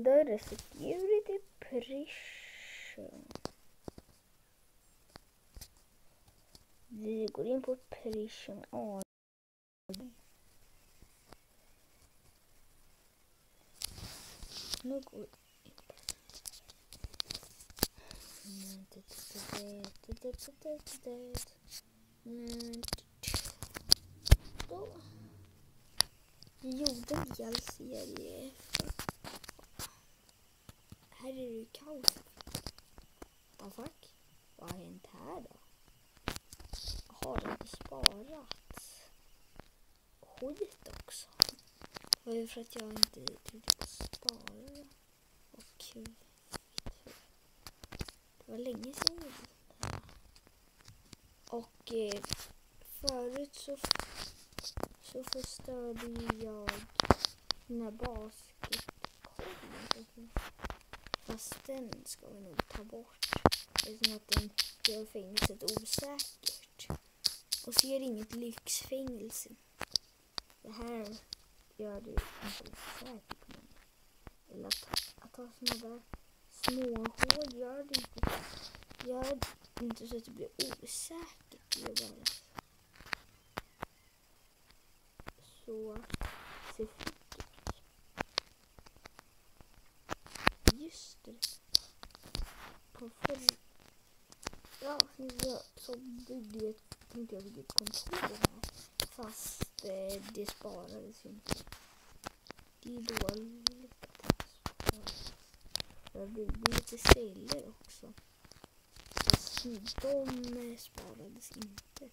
Idag är det security prison. Vi går in på prison A. Nu går vi in på Mm, Då. Vi gjorde en hel serie. Här är det ju kaos. Vad fuck? Vad har hänt här då? Har det inte sparat skit också? Det var ju för att jag inte tryckte på spara. Och det var länge sedan jag gjorde det här. Och eh, förut så, så förstörde ju jag den här basketkollen. Fast den ska vi nog ta bort. Eftersom att den gör fängelset osäkert. Och så är det inget lyxfängelse. Det här gör det inte osäkert. Eller att, att ha såna där småhål gör det inte, gör det inte så att det blir osäkert. Det är bara så ser fint ut. Just det. På förr... Ja, så, så byggde jag, tänkte jag bygga ett kontor här. Eh, det sparades ju inte. Det är dåligt att det sparas. Jag byggde lite celler också. De eh, sparades inte.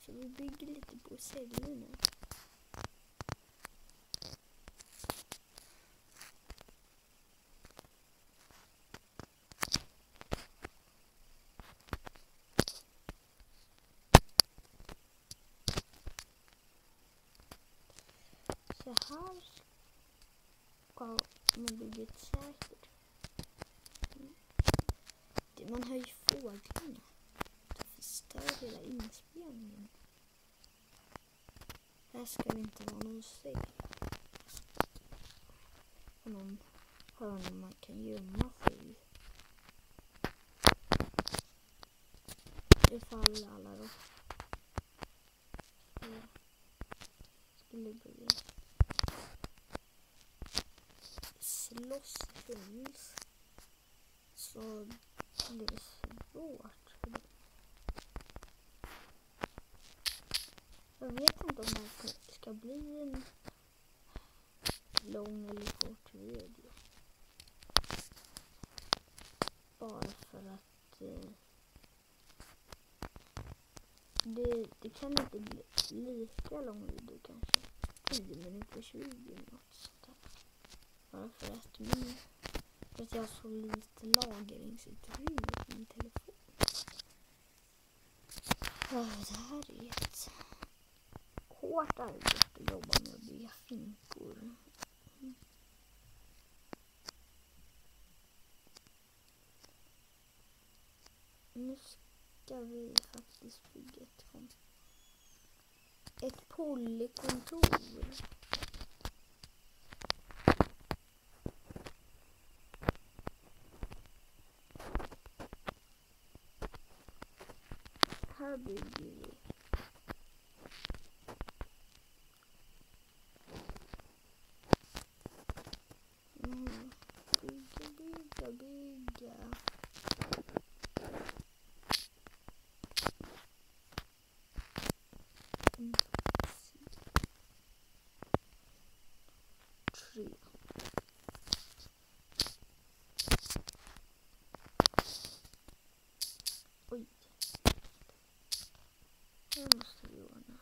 Så vi bygger lite på celler nu. Så här ska man bygga ett säkert. Mm. Det- man hör ju fåglarna. De förstör hela inspelningen. Här ska det inte vara någon cell. Och Någon hörna man kan gömma sig i. Ifall alla då skulle börja slåss finns så blir det svårt. för. Jag vet inte om det här ska- bli en lång eller kort video. Bara för att eh, det, det kan inte bli lika lång video kanske. 10 minuter 20 eller något sånt där. Bara för att, min, för att jag har så lite lagringsutrymme på min telefon. Oh, det här är ett hårt arbete att jobba med att bygga finkor. Mm. Nu ska vi faktiskt bygga ett. Ett polykontor. Här bygger vi. Mm. Bygga, bygga, bygga. Mm. Tre. Oj. Här måste vi ordna.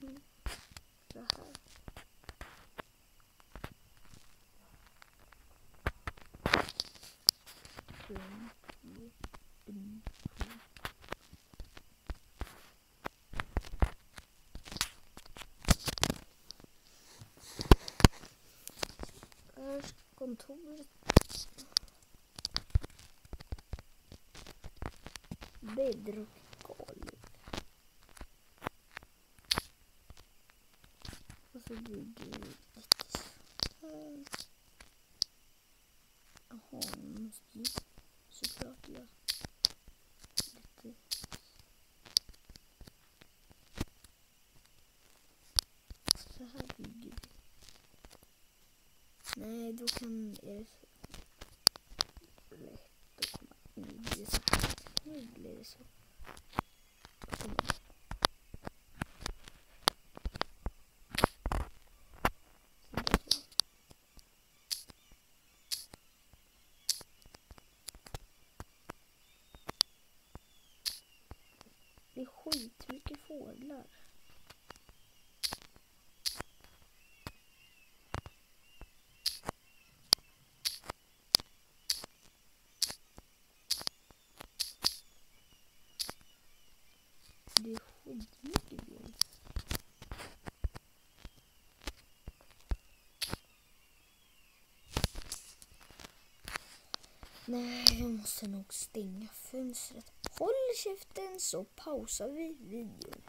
Mm. Så här. Kontoret. Bedrock-golv. Och så bygger vi lite. Jaha, nu måste ju såklart göra lite så här bygger vi. Nej, då kan är det lätt att komma in i det så här. Nu blir det så. Det är skitmycket fåglar. Det är skitmycket björn. Nej, jag måste nog stänga fönstret. Håll käften så pausar vi videon.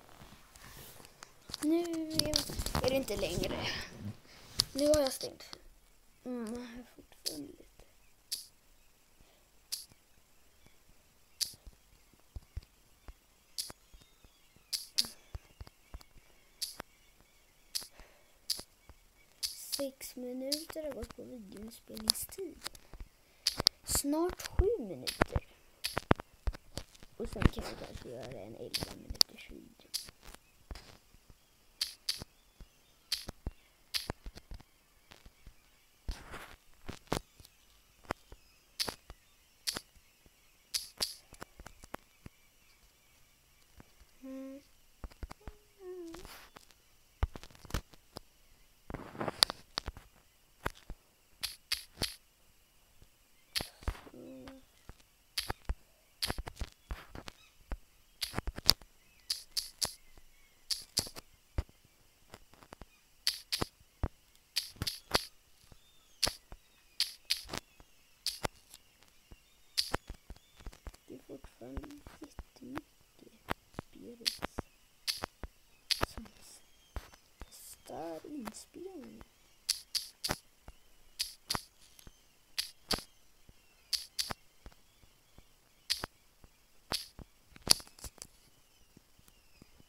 Nu är det inte längre. Nu har jag stängt. Mm, jag Sex minuter har gått på videoinspelningstid. Snart sju minuter. Och sen kan vi kanske göra en 11 minuters video.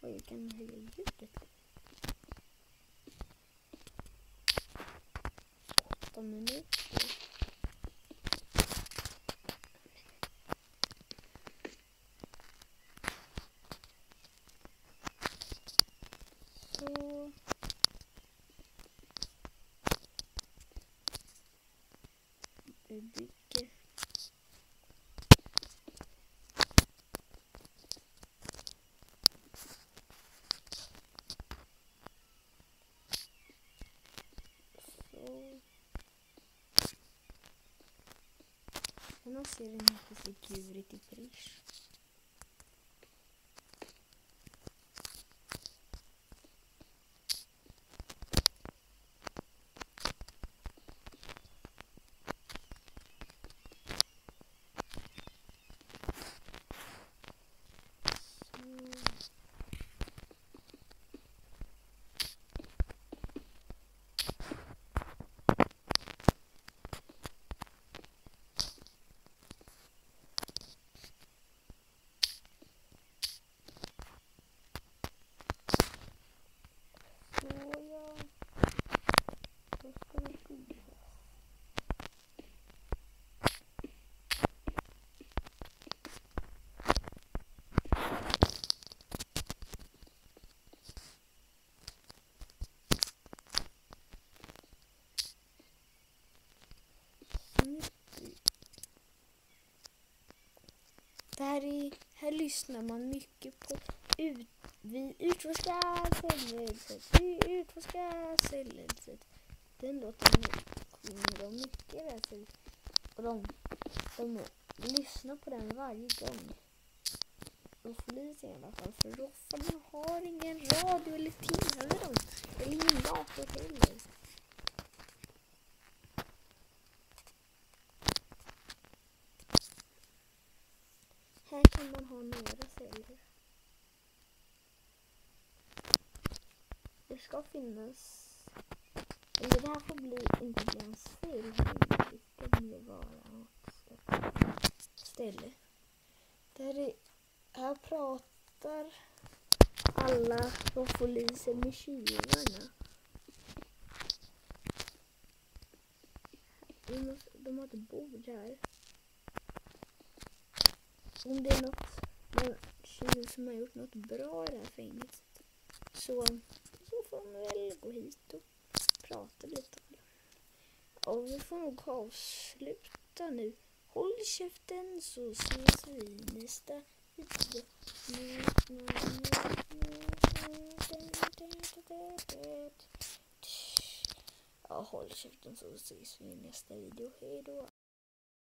Och jag kan höja ljudet lite. Åtta minuter. Så. Vi bygger. Annars ser den lite figurigt i Paris. Så. Såja. Då ska det byggas. Snyggt. Det här, är, här lyssnar man mycket på ut, vi utforskar cellhuset, vi utforskar cellhuset. Den låten kommer de mycket i. Och de, de lyssnar på den varje gång. Rolf i alla fall, för Roffarna har ingen radio eller tv. Eller ingen dator heller. ha några celler. Det ska finnas... Eller det här får bli, inte bli en stil. Det ska vara något ställe. Där är, här pratar alla från polisen med tjuvarna. De har ett bord här. Om det är något, någon tjuv som har gjort något bra i det här fängelset så får man väl gå hit och prata lite om det. Och vi får nog avsluta nu. Håll käften så ses vi i nästa video. Ja, håll käften så ses vi i nästa video. Hejdå.